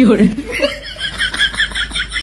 有人